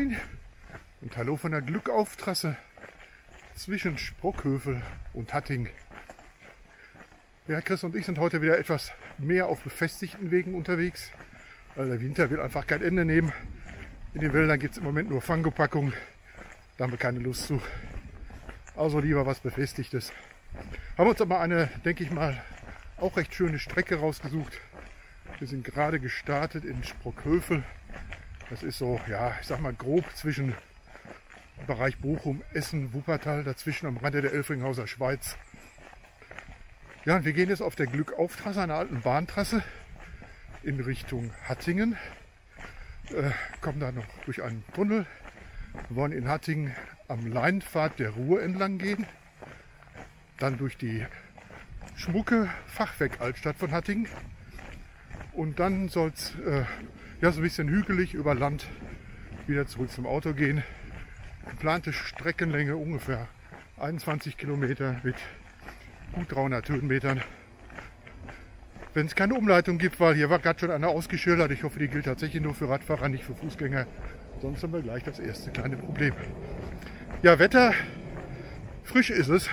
Moin und hallo von der Glückauftrasse zwischen Sprockhövel und Hatting. Ja, Chris und ich sind heute wieder etwas mehr auf befestigten Wegen unterwegs, weil der Winter will einfach kein Ende nehmen. In den Wäldern gibt es im Moment nur Fangopackung, da haben wir keine Lust zu. Also lieber was Befestigtes. Haben uns aber eine, denke ich mal, auch recht schöne Strecke rausgesucht. Wir sind gerade gestartet in Sprockhövel. Das ist so, ja, ich sag mal grob zwischen Bereich Bochum, Essen, Wuppertal, dazwischen am Rande der Elfringhauser Schweiz. Ja, und wir gehen jetzt auf der Glückauftrasse, einer alten Bahntrasse, in Richtung Hattingen. Äh, kommen da noch durch einen Tunnel. Wir wollen in Hattingen am Leinpfad der Ruhr entlang gehen. Dann durch die schmucke Fachwerk-Altstadt von Hattingen. Und dann soll es äh, ja, so ein bisschen hügelig über Land wieder zurück zum Auto gehen. Geplante Streckenlänge ungefähr 21 Kilometer mit gut 300 Höhenmetern. Wenn es keine Umleitung gibt, weil hier war gerade schon eine ausgeschildert. Ich hoffe, die gilt tatsächlich nur für Radfahrer, nicht für Fußgänger. Sonst haben wir gleich das erste kleine Problem. Ja, Wetter, frisch ist es.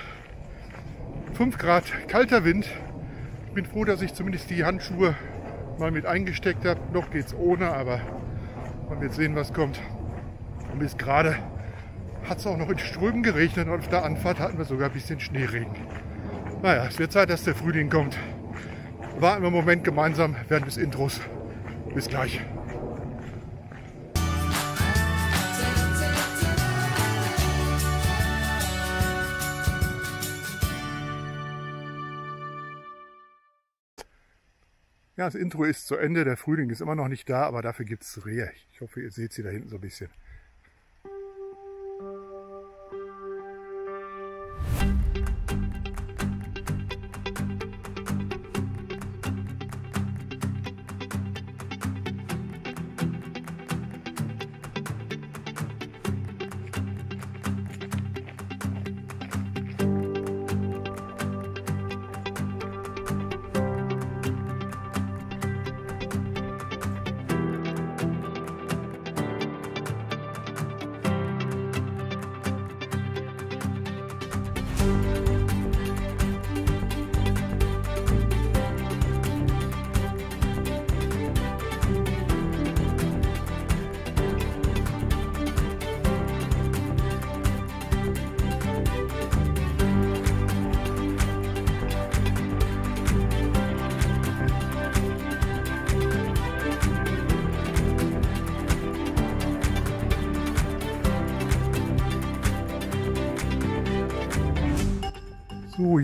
5 Grad, kalter Wind. Ich bin froh, dass ich zumindest die Handschuhe mal mit eingesteckt habe. Noch geht es ohne, aber man wird sehen, was kommt. Und bis gerade hat es auch noch in Strömen geregnet und auf der Anfahrt hatten wir sogar ein bisschen Schneeregen. Naja, es wird Zeit, dass der Frühling kommt. Warten wir einen Moment gemeinsam während des Intros. Bis gleich. Ja, das Intro ist zu Ende. Der Frühling ist immer noch nicht da, aber dafür gibt es Rehe. Ich hoffe, ihr seht sie da hinten so ein bisschen.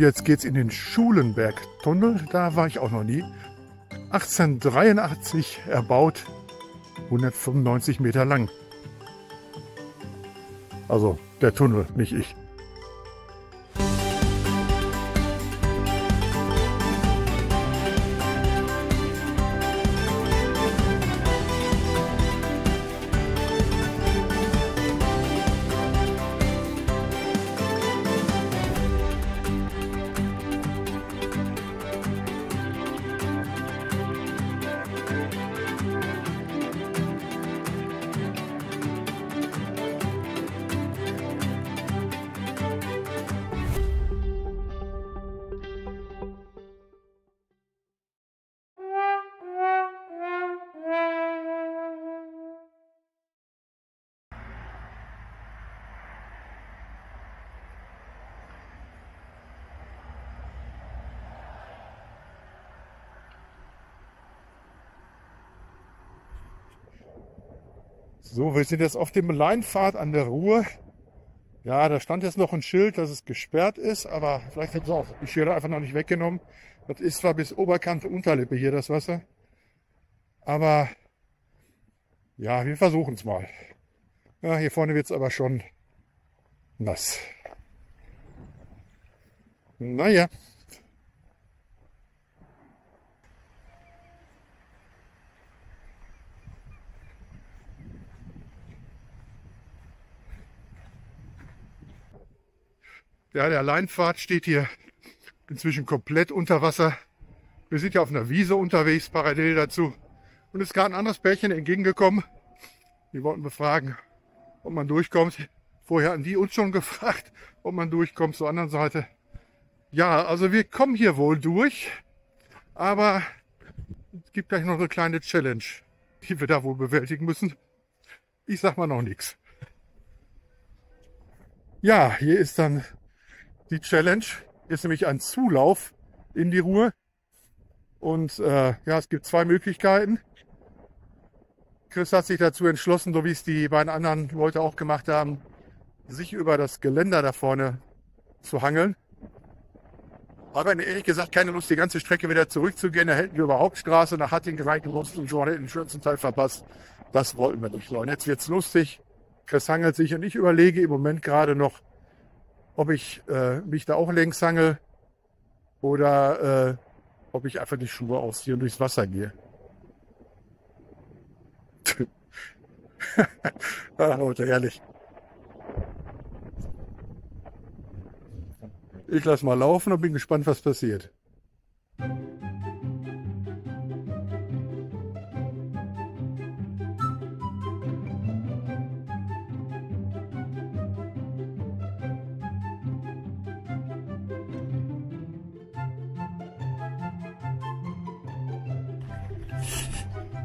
Jetzt geht's in den Schulenberg-Tunnel. Da war ich auch noch nie. 1883 erbaut, 195 Meter lang. Also der Tunnel, nicht ich. So, wir sind jetzt auf dem Leinpfad an der Ruhr. Ja, da stand jetzt noch ein Schild, dass es gesperrt ist, aber vielleicht hat es auch die Schilder einfach noch nicht weggenommen. Das ist zwar bis Oberkante Unterlippe hier das Wasser, aber ja, wir versuchen es mal. Ja, hier vorne wird es aber schon nass. Naja. Ja, der Leinpfad steht hier inzwischen komplett unter Wasser. Wir sind ja auf einer Wiese unterwegs, parallel dazu. Und es ist gerade ein anderes Pärchen entgegengekommen. Die wollten befragen, ob man durchkommt. Vorher hatten die uns schon gefragt, ob man durchkommt zur anderen Seite. Ja, also wir kommen hier wohl durch, aber es gibt gleich noch eine kleine Challenge, die wir da wohl bewältigen müssen. Ich sag mal noch nichts. Ja, hier ist dann die Challenge. Ist nämlich ein Zulauf in die Ruhe. Und äh, ja, es gibt zwei Möglichkeiten. Chris hat sich dazu entschlossen, so wie es die beiden anderen Leute auch gemacht haben, sich über das Geländer da vorne zu hangeln. Aber ehrlich gesagt keine Lust, die ganze Strecke wieder zurückzugehen. Da hätten wir über Hauptstraße nach Hattingen reingemusst und schon den schönsten Teil verpasst. Das wollten wir nicht. So, und jetzt wird's lustig. Chris hangelt sich und ich überlege im Moment gerade noch, ob ich äh, mich da auch längs hangel oder äh, ob ich einfach die Schuhe ausziehe und durchs Wasser gehe. Ach, Leute, ehrlich. Ich lasse mal laufen und bin gespannt, was passiert.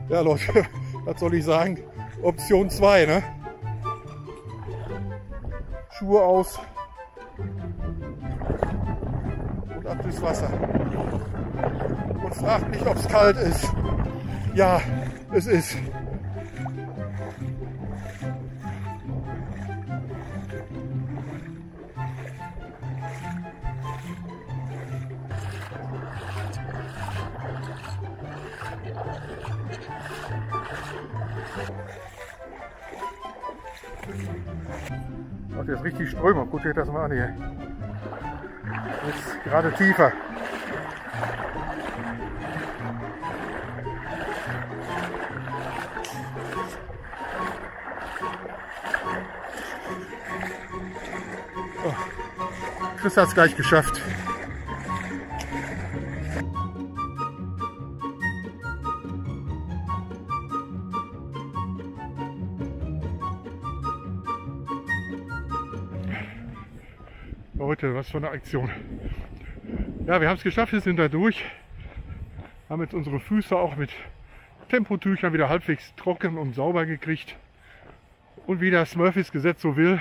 Ja, Leute, was soll ich sagen? Option 2, ne? Schuhe aus und ab durchs Wasser. Und fragt nicht, ob es kalt ist. Ja, es ist. Ach, jetzt richtig Strömung. Euch das mal an hier. Jetzt gerade tiefer. Oh. Chris hat es gleich geschafft. Für eine Aktion. Ja, wir haben es geschafft, wir sind da durch. Haben jetzt unsere Füße auch mit Tempotüchern wieder halbwegs trocken und sauber gekriegt. Und wie das Murphys Gesetz so will,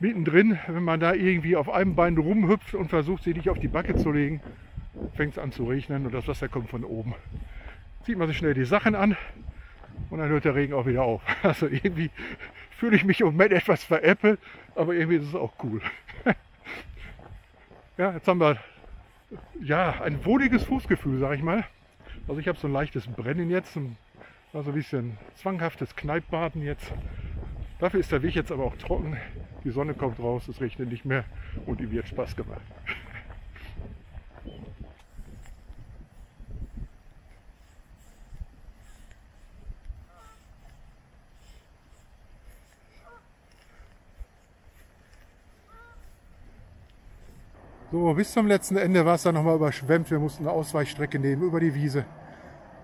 mittendrin, wenn man da irgendwie auf einem Bein rumhüpft und versucht, sich nicht auf die Backe zu legen, fängt es an zu regnen und das Wasser kommt von oben. Zieht man sich schnell die Sachen an und dann hört der Regen auch wieder auf. Also irgendwie fühle ich mich im Moment etwas veräppelt, aber irgendwie ist es auch cool. Ja, jetzt haben wir ja ein wohliges Fußgefühl, sag ich mal. Also ich habe so ein leichtes Brennen jetzt, also ein bisschen zwanghaftes Kneippbaden jetzt. Dafür ist der Weg jetzt aber auch trocken. Die Sonne kommt raus, es regnet nicht mehr und ihm wird Spaß gemacht. So, bis zum letzten Ende war es dann nochmal überschwemmt. Wir mussten eine Ausweichstrecke nehmen über die Wiese.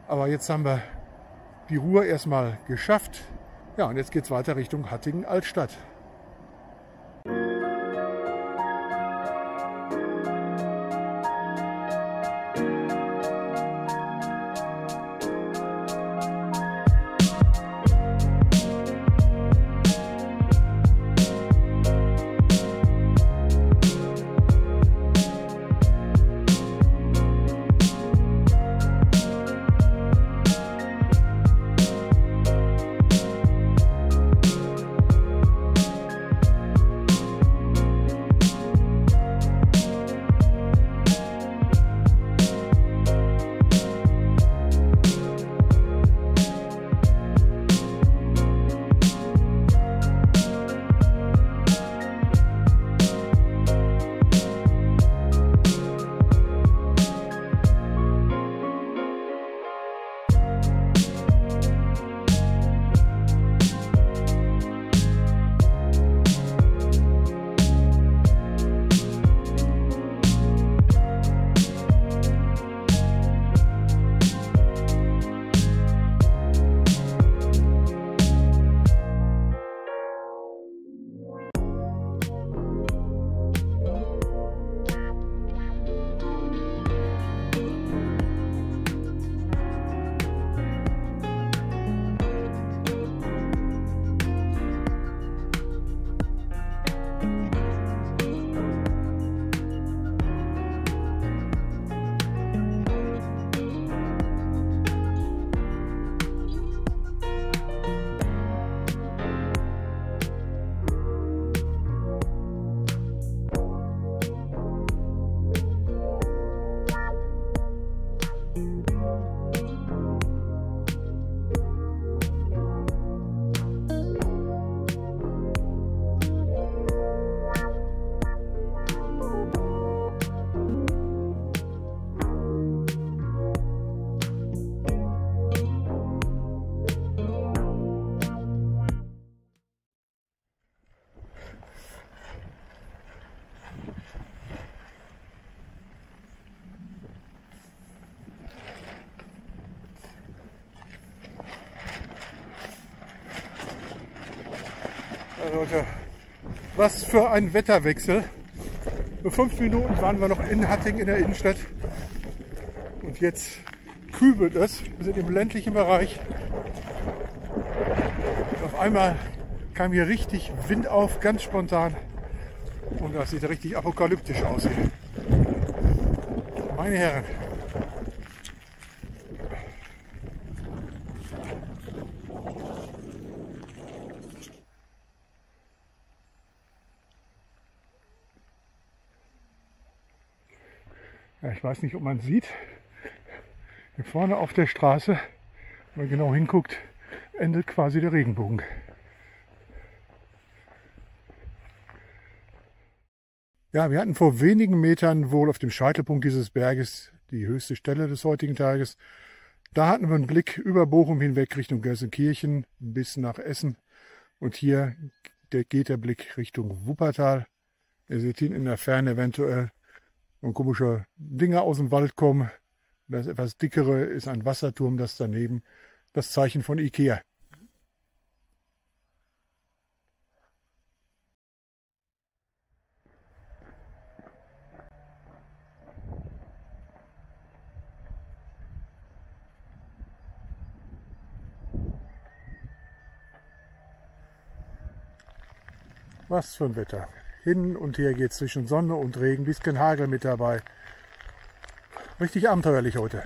Aber jetzt haben wir die Ruhe erstmal geschafft. Ja, und jetzt geht es weiter Richtung Hattingen Leute, was für ein Wetterwechsel. Vor fünf Minuten waren wir noch in Hatting in der Innenstadt. Und jetzt kübelt es. Wir sind im ländlichen Bereich. Und auf einmal kam hier richtig Wind auf, ganz spontan. Und das sieht richtig apokalyptisch aus hier. Meine Herren. Ich weiß nicht, ob man sieht. Hier vorne auf der Straße, wenn man genau hinguckt, endet quasi der Regenbogen. Ja, wir hatten vor wenigen Metern wohl auf dem Scheitelpunkt dieses Berges die höchste Stelle des heutigen Tages. Da hatten wir einen Blick über Bochum hinweg Richtung Gelsenkirchen bis nach Essen. Und hier geht der Blick Richtung Wuppertal. Ihr seht ihn in der Ferne eventuell und komische Dinge aus dem Wald kommen. Das etwas dickere ist ein Wasserturm, das daneben das Zeichen von Ikea. Was für ein Wetter. Hin und her geht zwischen Sonne und Regen, bisschen Hagel mit dabei. Richtig abenteuerlich heute.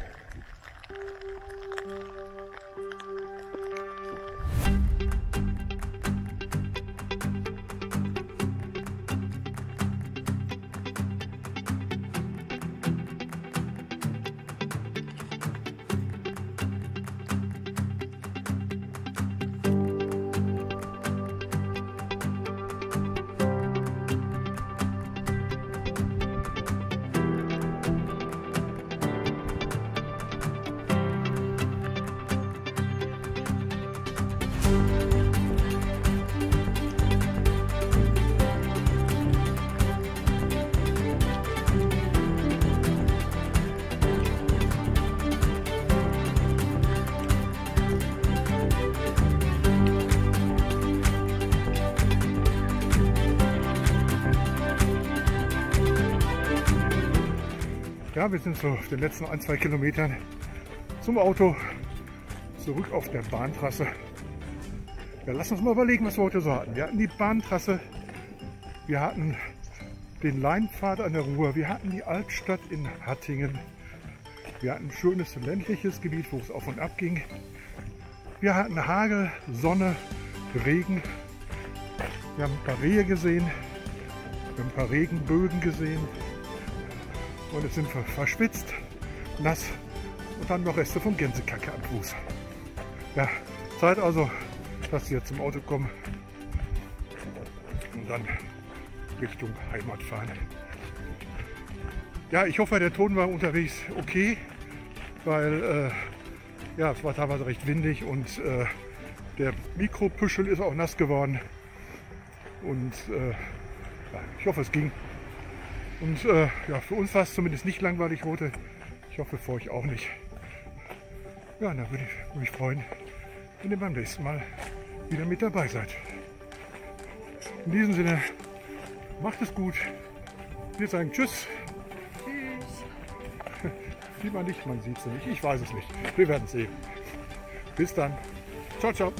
Ja, wir sind so auf den letzten ein, zwei Kilometern zum Auto zurück auf der Bahntrasse. Ja, lass uns mal überlegen, was wir heute so hatten. Wir hatten die Bahntrasse, wir hatten den Leinpfad an der Ruhr, wir hatten die Altstadt in Hattingen, wir hatten ein schönes ländliches Gebiet, wo es auf und ab ging. Wir hatten Hagel, Sonne, Regen. Wir haben ein paar Rehe gesehen, wir haben ein paar Regenbögen gesehen, und jetzt sind wir verschwitzt, nass und dann noch Reste vom Gänsekacke am Fuß. Ja, Zeit also, dass wir zum Auto kommen und dann Richtung Heimat fahren. Ja, ich hoffe, der Ton war unterwegs okay, weil äh, ja, es war teilweise recht windig und äh, der Mikropüschel ist auch nass geworden. Und äh, ich hoffe, es ging. Und äh, ja, für uns war es zumindest nicht langweilig heute. Ich hoffe für euch auch nicht. Ja, dann würde ich mich freuen, wenn ihr beim nächsten Mal wieder mit dabei seid. In diesem Sinne, macht es gut. Wir sagen Tschüss. Tschüss. Sieht man nicht, man sieht es nicht. Ich weiß es nicht. Wir werden sehen. Bis dann. Ciao, ciao.